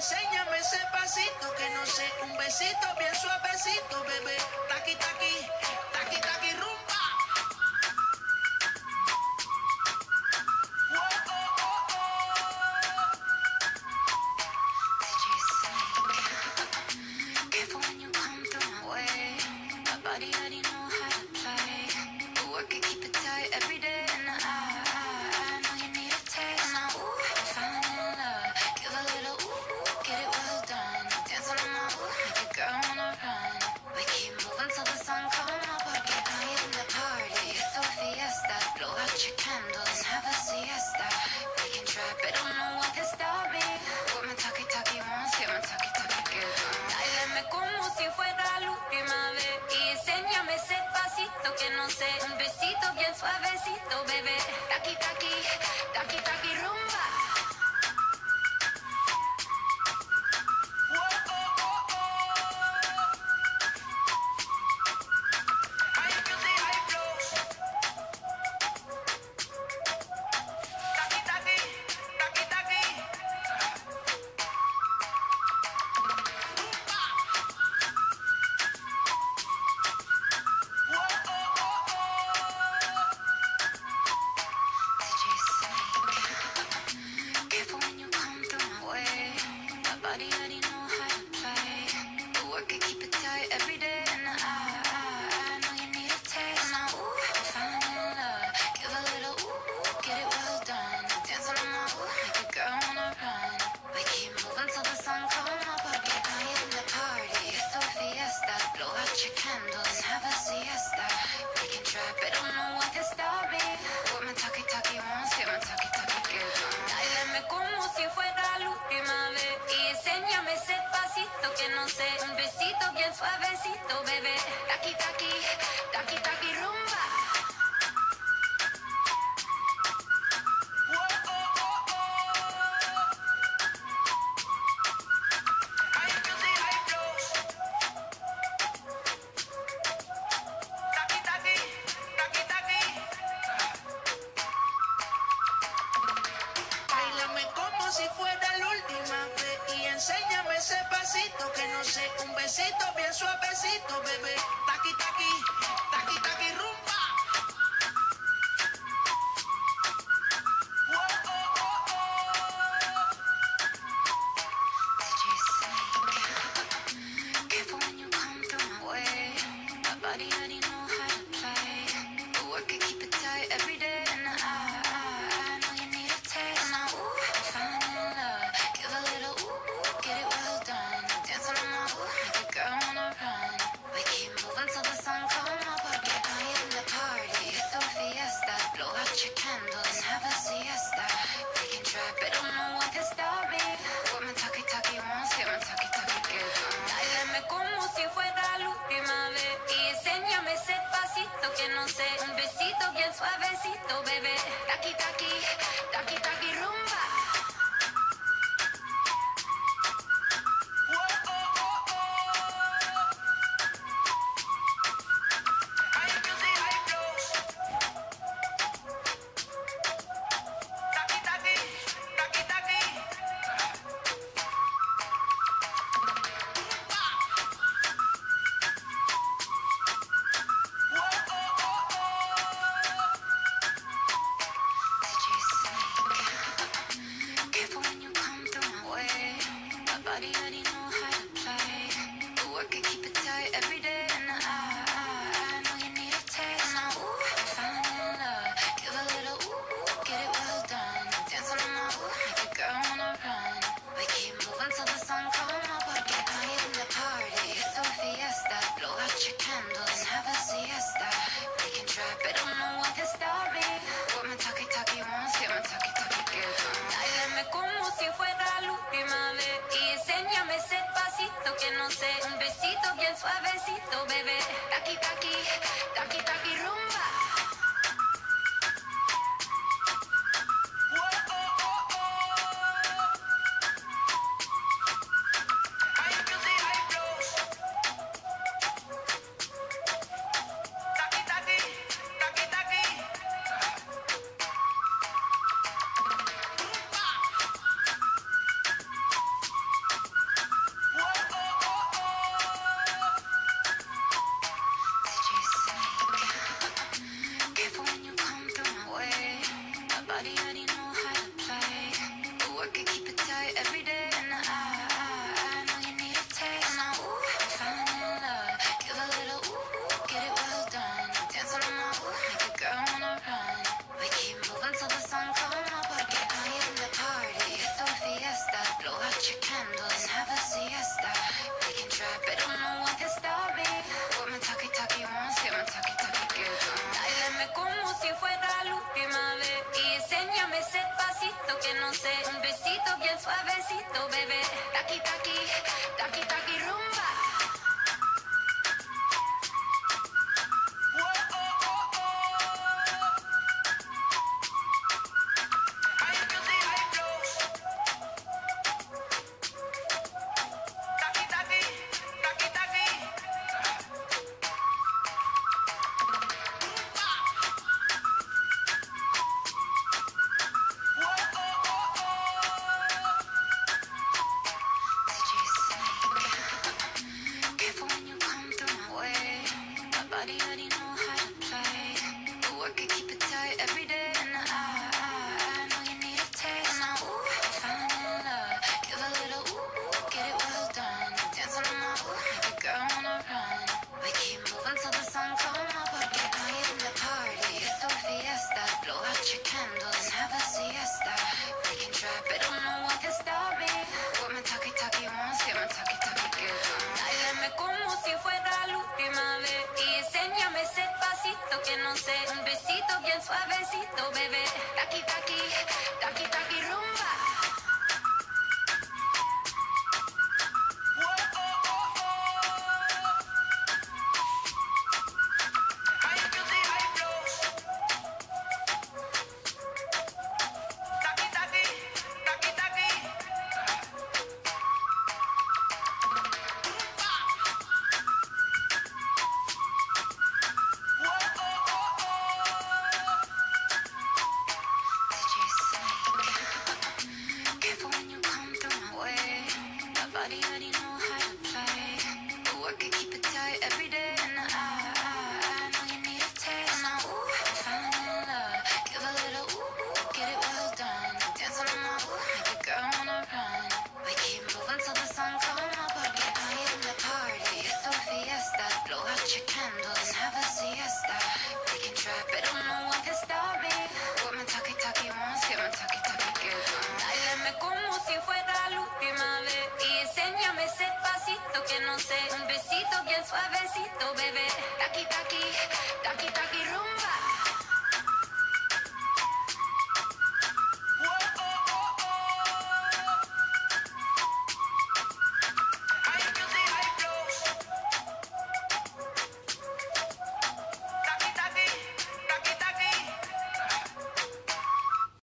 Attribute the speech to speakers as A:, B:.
A: enséñame ese pasito que no sé, un besito bien suavecito, bebé, taqui taqui, taqui taqui
B: rumbo. every day. taki taki, taki taki.
C: suavecito, bebé.
B: Body,
C: honey, suavecito, bebé.
B: Taki, taki,